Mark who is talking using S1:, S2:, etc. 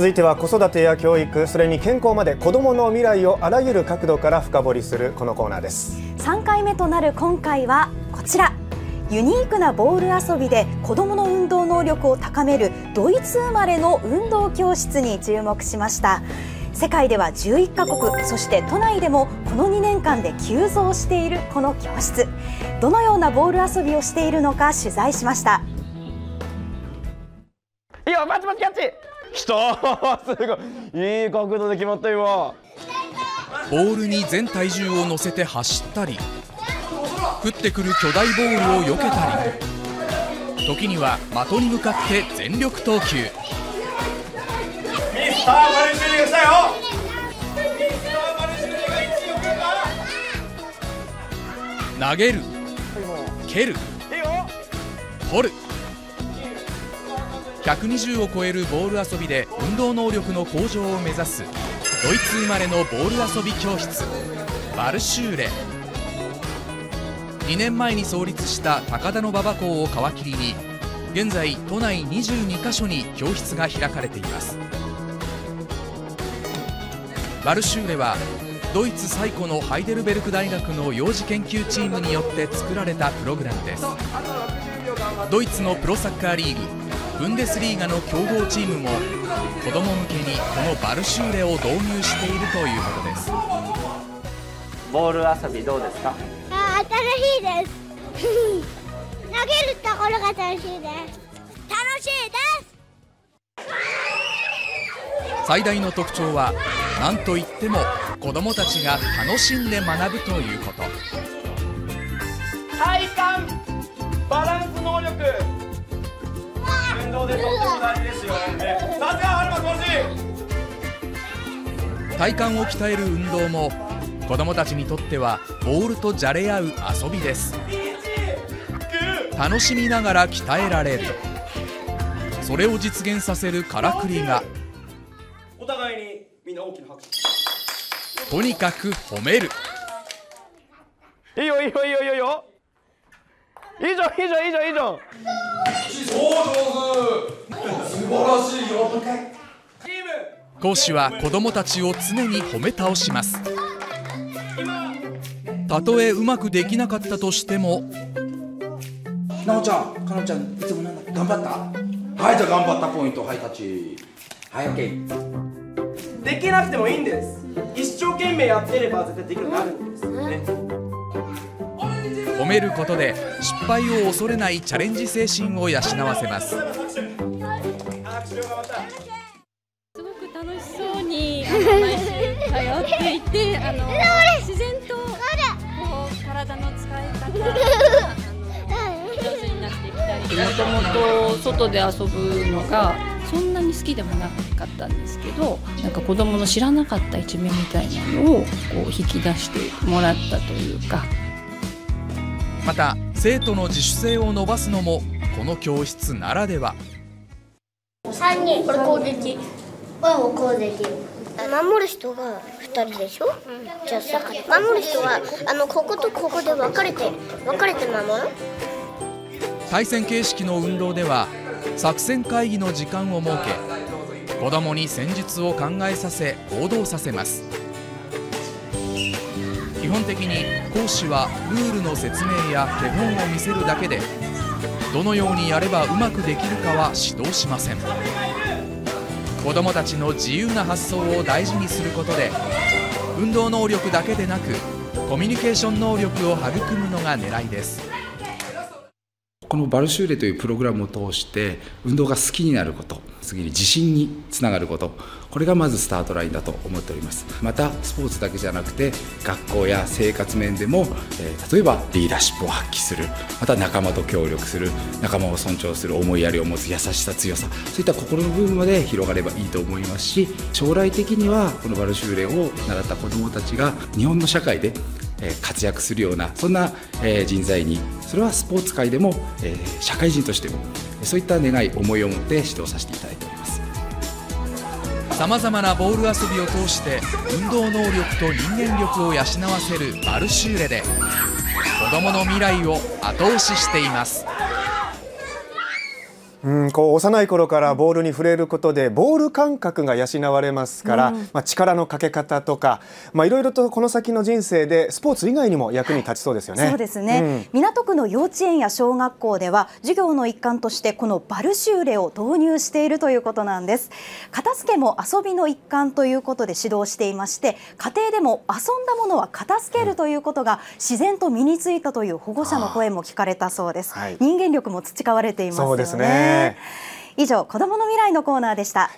S1: 続いては子育てや教育それに健康まで子どもの未来をあらゆる角度から深掘りするこのコーナーです。
S2: 3回目となる今回はこちら。ユニークなボール遊びで子どもの運動能力を高めるドイツ生まれの運動教室に注目しました。世界では11カ国そして都内でもこの2年間で急増しているこの教室。どのようなボール遊びをしているのか取材しました。
S3: いいよバチバチキャッチきたすごい。いい角度で決まった今。
S4: ボールに全体重を乗せて走ったり降ってくる巨大ボールを避けたり時には的に向かって全力投球。
S3: ミスターマルシュリが来たよ。
S4: 投げる蹴る取る120を超えるボール遊びで運動能力の向上を目指すドイツ生まれのボール遊び教室バルシューレ。2年前に創立した高田馬場港を皮切りに現在都内22カ所に教室が開かれています。バルシューレはドイツ最古のハイデルベルク大学の幼児研究チームによって作られたプログラムです。ドイツのプロサッカーリーグブンデスリーガの強豪チームも子供向けにこのバルシューレを導入しているということです。
S5: ボール遊びどうですか？
S6: あ楽しいです。投げるところが楽しいです。楽しいです。
S4: 最大の特徴は何といっても子供たちが楽しんで学ぶということ。
S3: 体幹バランス能力運動でとっても大事ですよねさすが春馬コーチ
S4: 体幹を鍛える運動も子供たちにとってはボールとじゃれ合う遊びです。楽しみながら鍛えられる。それを実現させるからくりが。
S3: お互いにみんな大きな拍手
S4: とにかく褒める。
S3: いいよいいよいいよいいよ。いいよいいじゃんいいじゃんいいじゃんいいじゃん
S4: 講師は子供たちを常に褒め倒します。たとえうまくできなかったとしても。
S7: なおちゃん、かちゃん、いつもなんだ？頑張った？はい、じゃあ頑張ったポイント、はい、タッチ。はい、オッケー。
S3: できなくてもいいんです。一生懸命やってれば絶対できるようになるんです。ね。
S4: 褒めることで失敗を恐れないチャレンジ精神を養わせます。
S8: すごく楽しそうに毎週通っていてあの自然とこう体の使い方が上手になってきたりもともと外で遊ぶのがそんなに好きでもなかったんですけどなんか子供の知らなかった一面みたいなのをこう引き出してもらったというか
S4: また生徒の自主性を伸ばすのもこの教室ならでは。
S6: 三人これ攻撃うん攻撃守る人が二人でしょ、じゃあさ守る人はあのこことここで分かれて分かれて守る
S4: 対戦形式の運動では作戦会議の時間を設け子どもに戦術を考えさせ行動させます。基本的に講師はルールの説明や手本を見せるだけでどのようにやればうまくできるかは指導しません。子どもたちの自由な発想を大事にすることで運動能力だけでなくコミュニケーション能力を育むのが狙いです。
S7: このバルシューレというプログラムを通して運動が好きになること次に自信につながることこれがまずスタートラインだと思っております。またスポーツだけじゃなくて学校や生活面でも、えー例えばリーダーシップを発揮するまた仲間と協力する仲間を尊重する思いやりを持つ優しさ強さそういった心の部分まで広がればいいと思いますし将来的にはこのバルシューレを習った子どもたちが日本の社会で活躍するようなそんな人材にそれはスポーツ界でも社会人としてもそういった願い思いを持って指導させていただいております。
S4: さまざまなボール遊びを通して運動能力と人間力を養わせるマルシューレで子どもの未来を後押ししています。
S1: うん、こう幼い頃からボールに触れることでボール感覚が養われますから、うん、まあ、力のかけ方とか、まあ、いろいろとこの先の人生でスポーツ以外にも役に立ちそうですよね。
S2: そうですね、うん、港区の幼稚園や小学校では授業の一環としてこのバルシューレを導入しているということなんです。片付けも遊びの一環ということで指導していまして家庭でも遊んだものは片付けるということが自然と身についたという保護者の声も聞かれたそうです、はい、人間力も培われていますよ以上子どもの未来のコーナーでした。